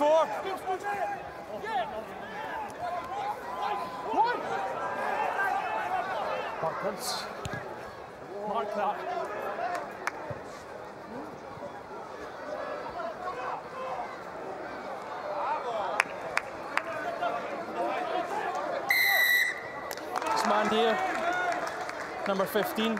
Mark. Mark Prince. Mark that. This man here, number 15,